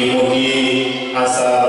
Mugi-mugi asal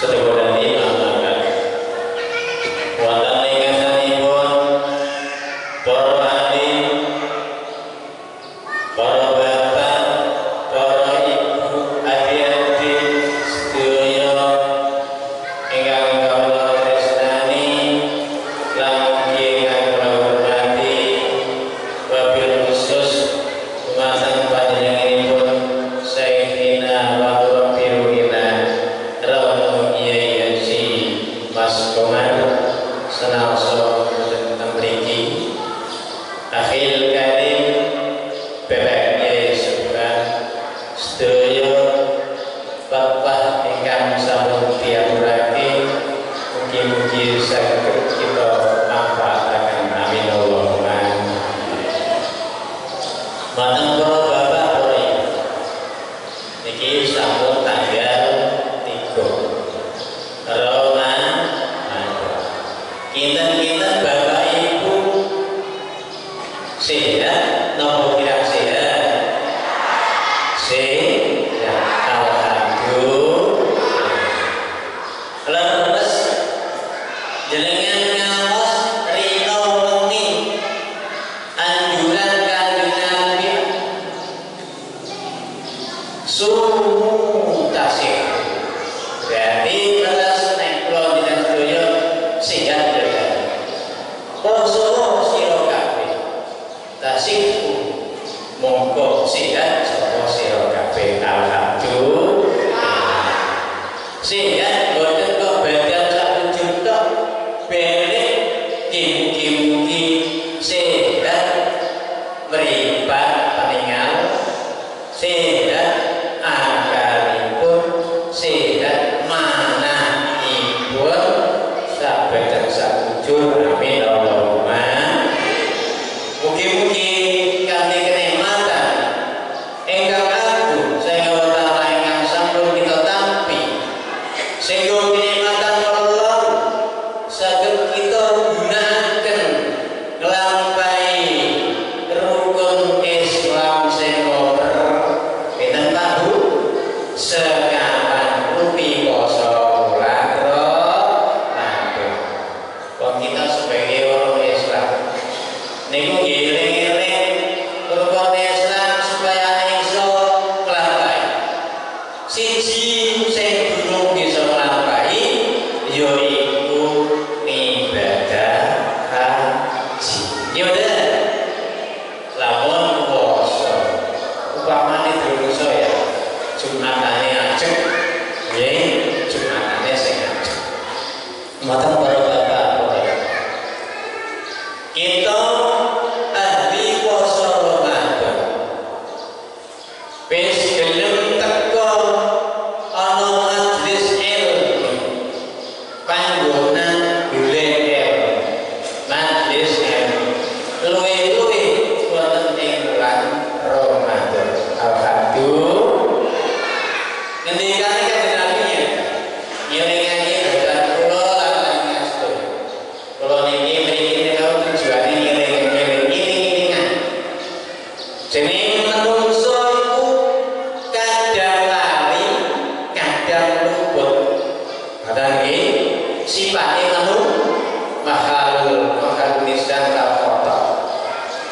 真的有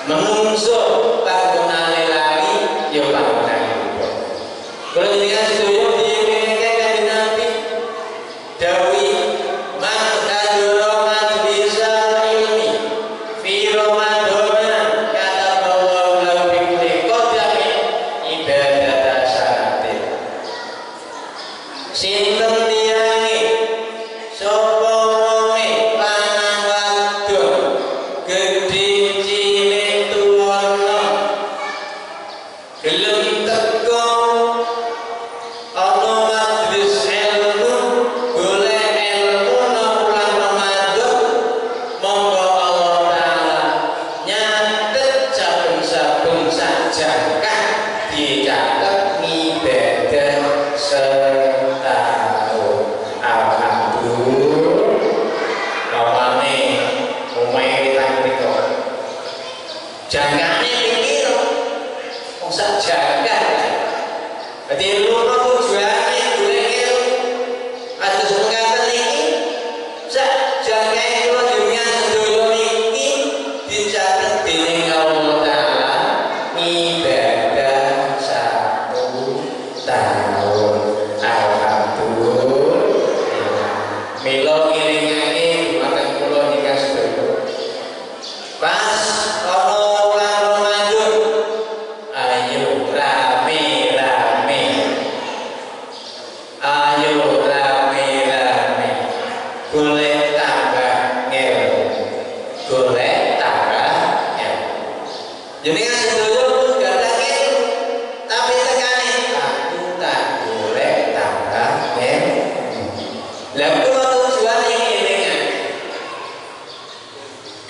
Namun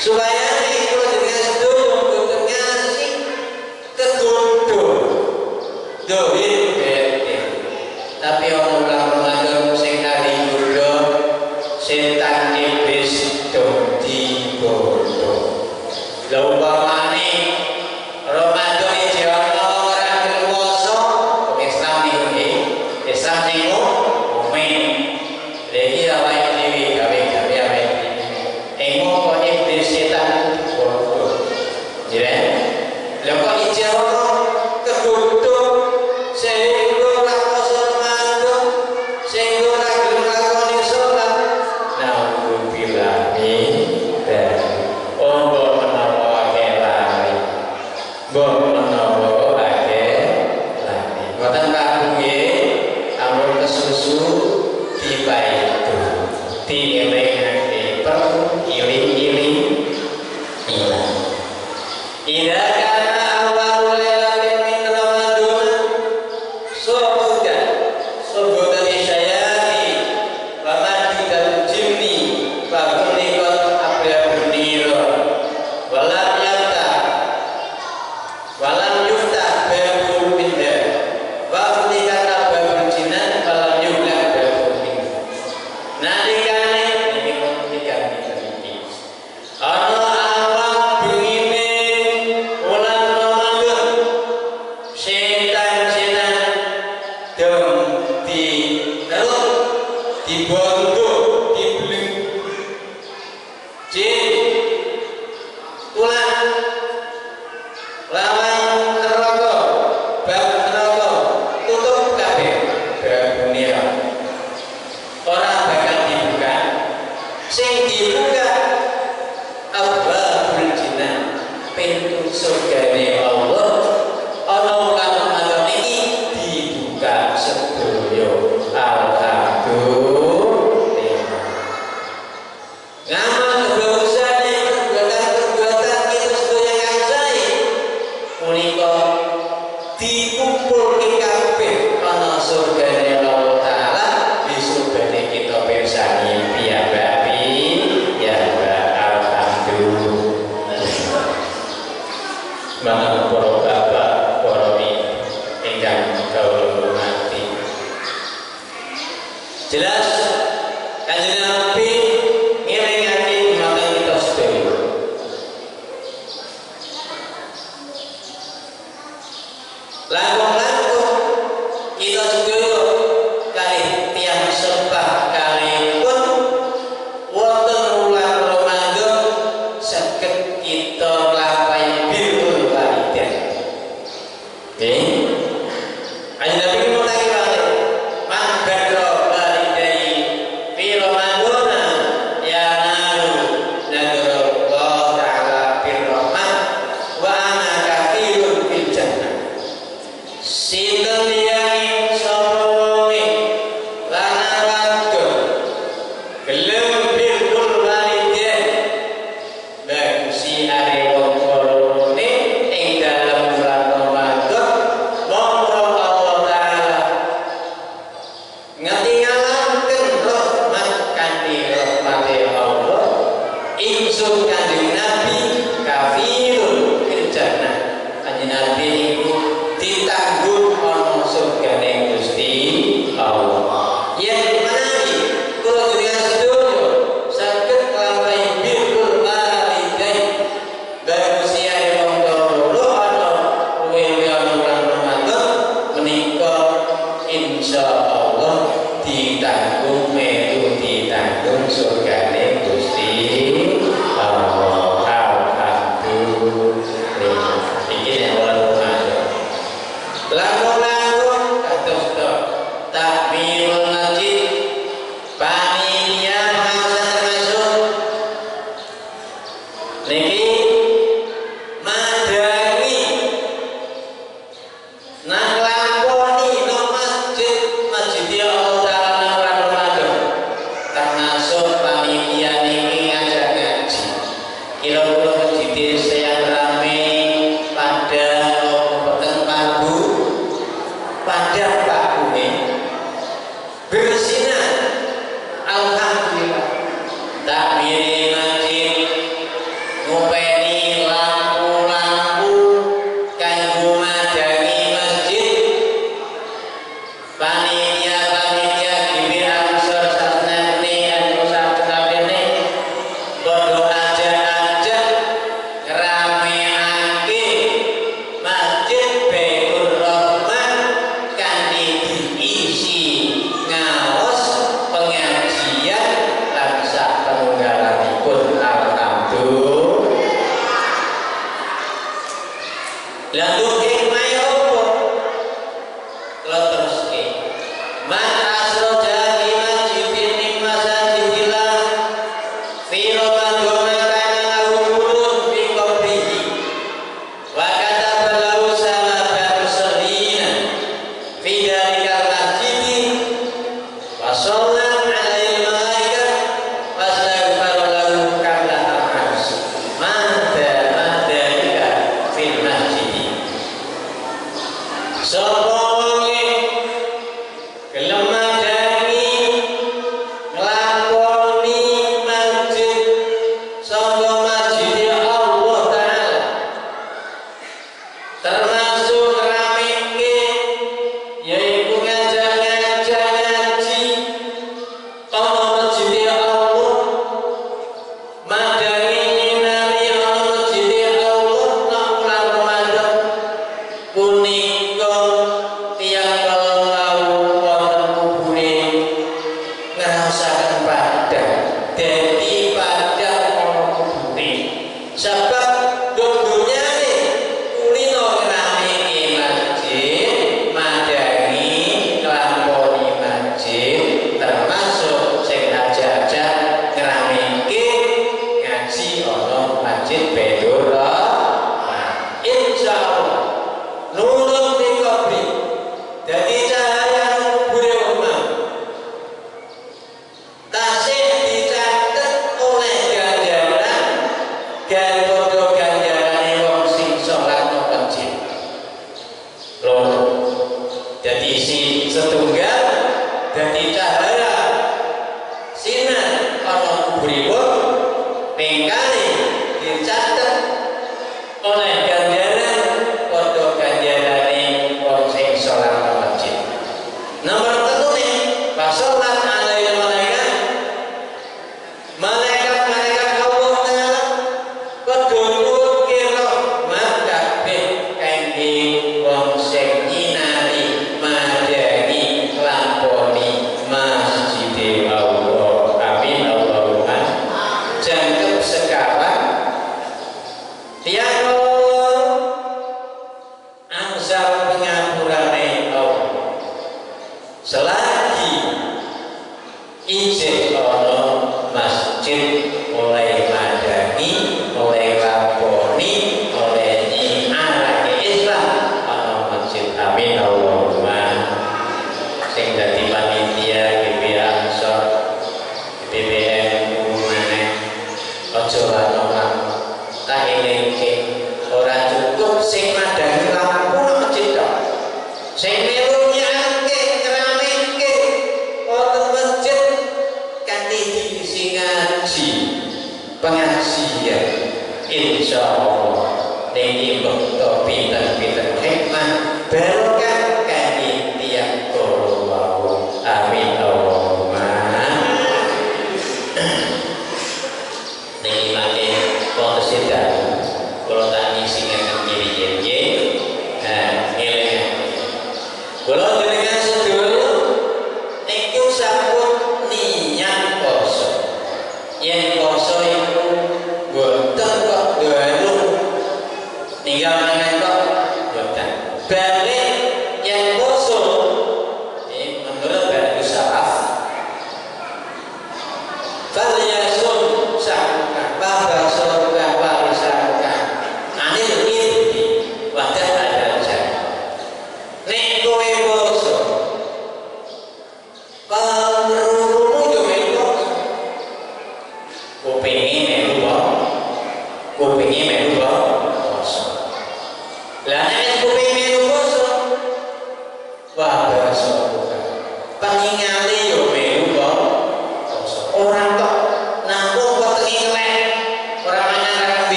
So I.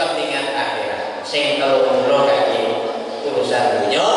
kepentingan akhirat. Sing kalau umroh kaki urusan dunia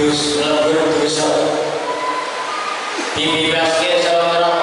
dus lebur dosa. Dibebaske sama neraka.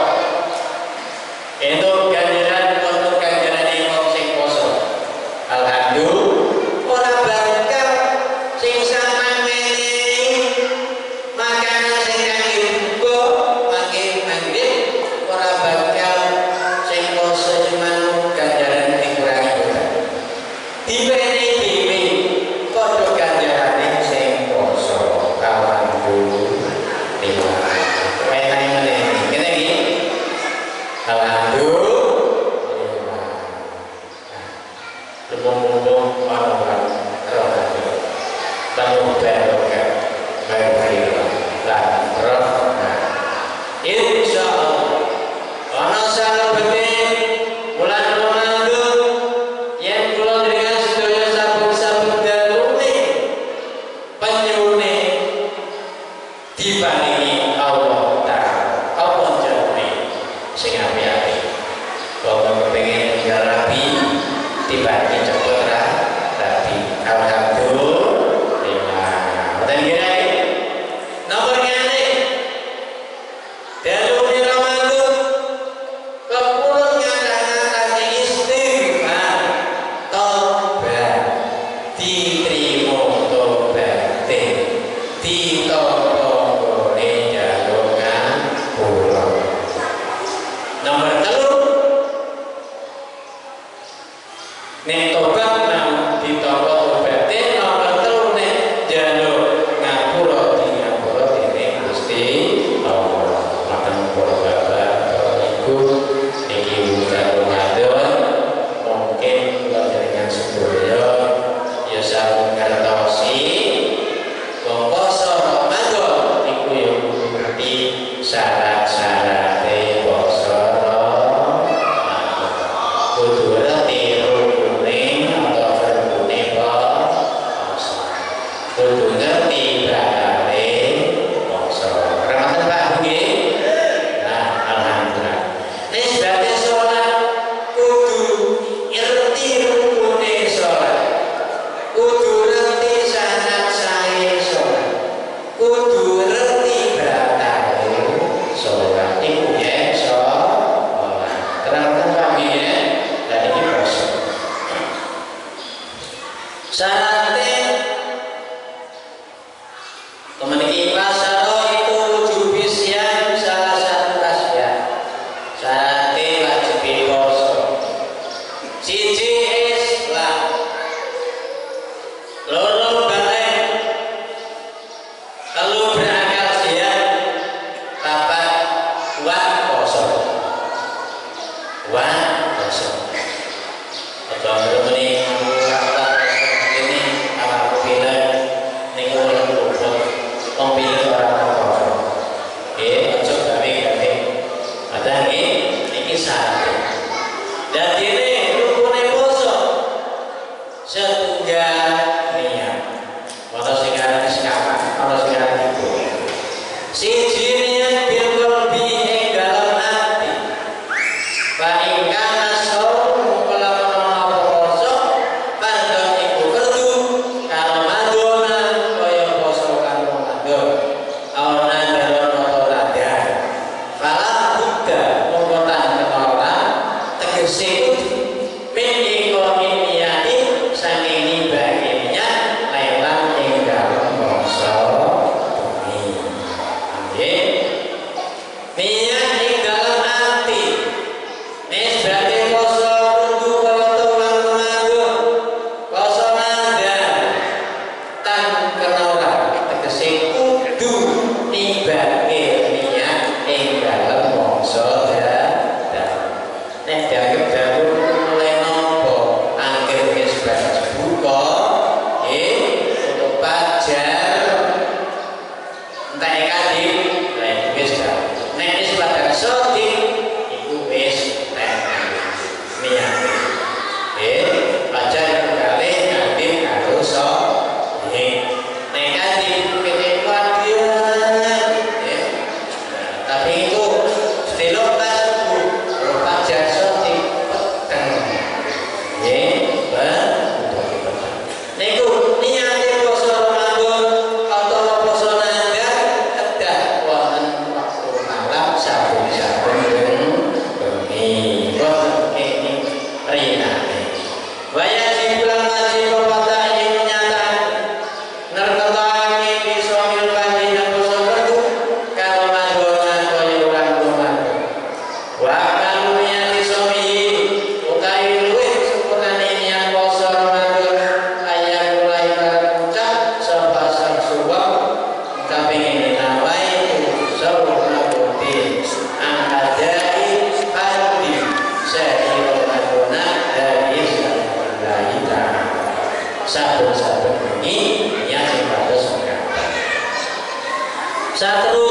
Satru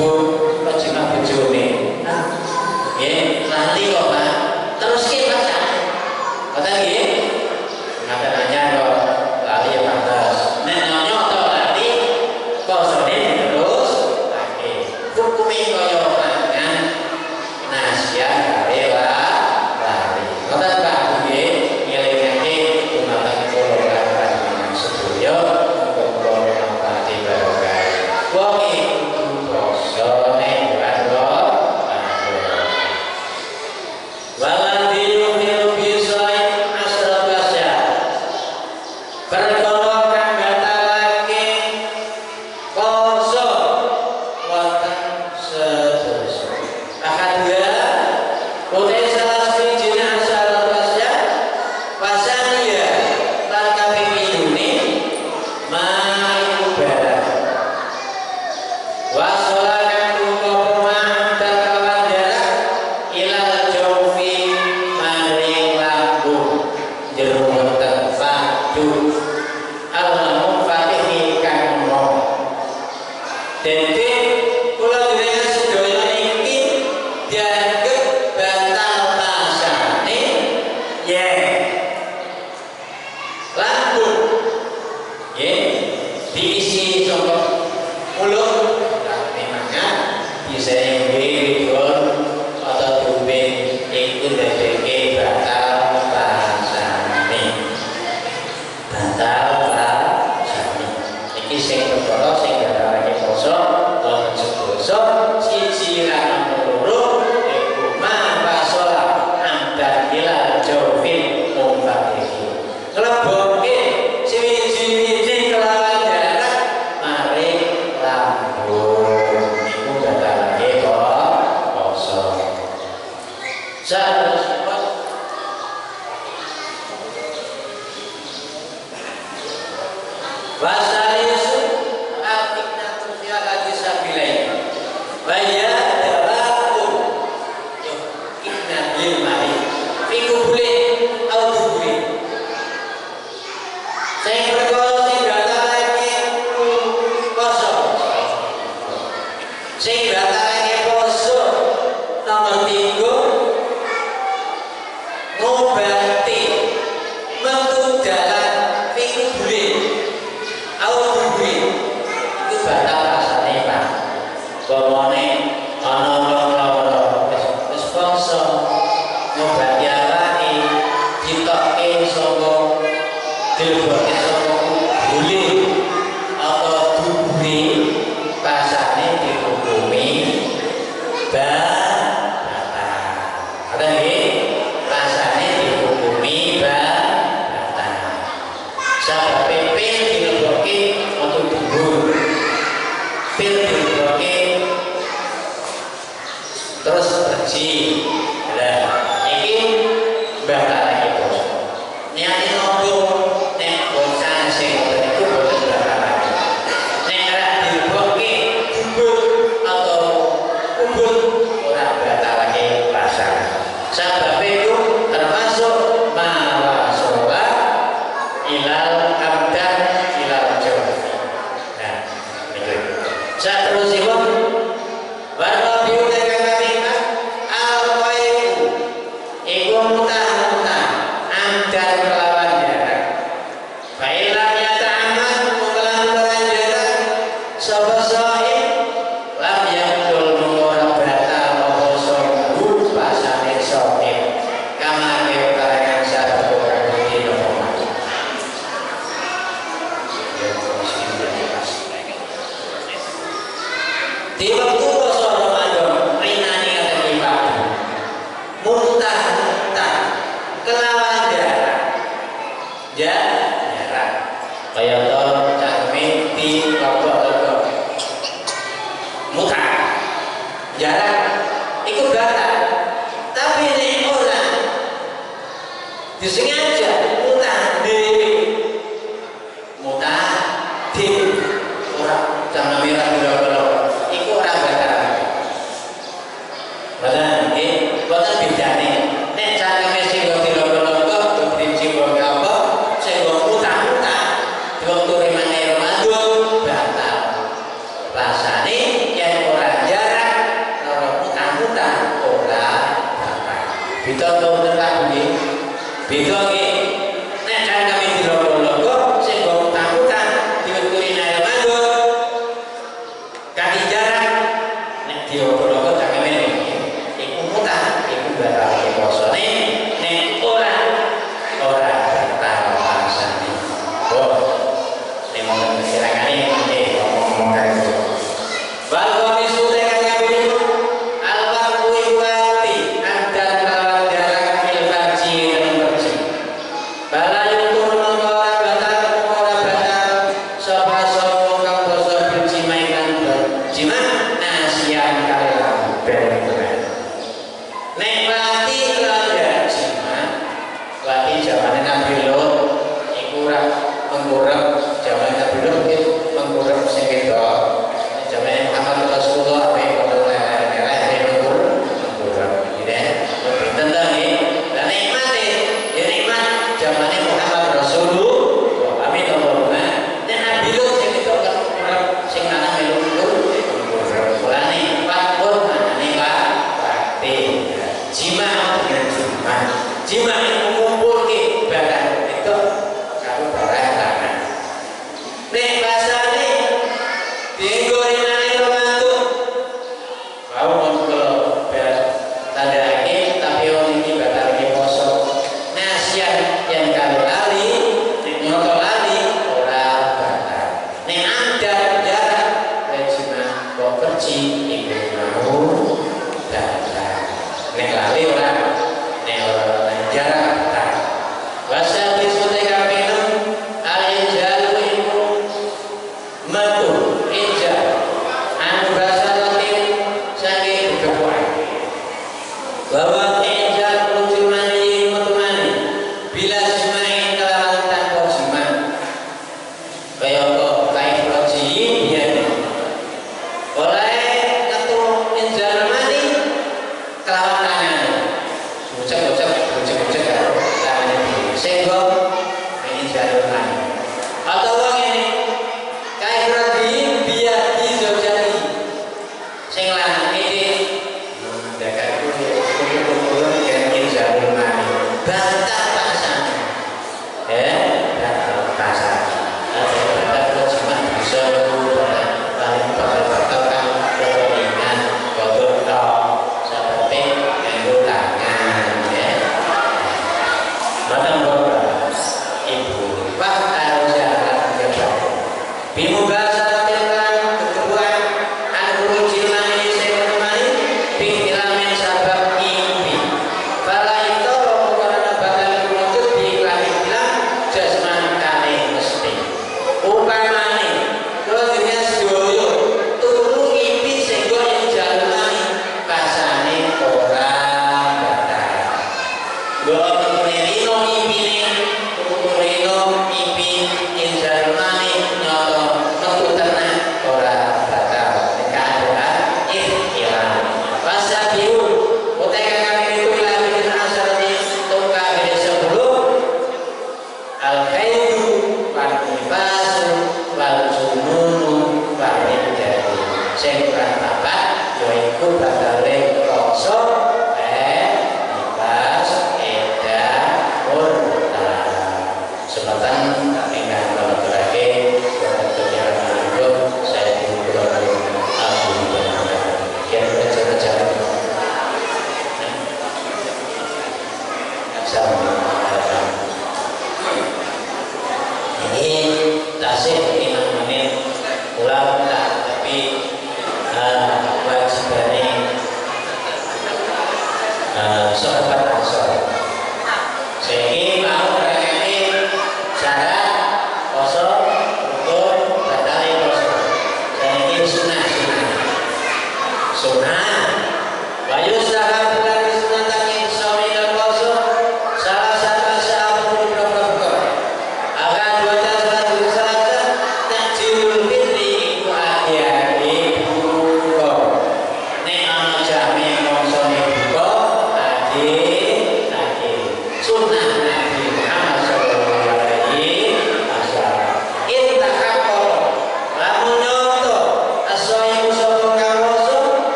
Kecil kecil nih, Nggih, lali kok ningún lugar for